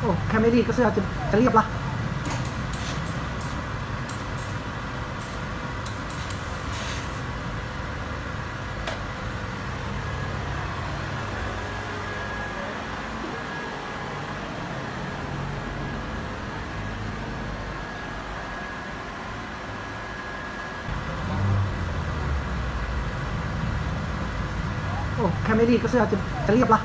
โอ้แค่ไม่รีดก็เสื้อจะจะเรียบละโอ้แค่ไม่รีดก็เสื้อจะจะเรียบละ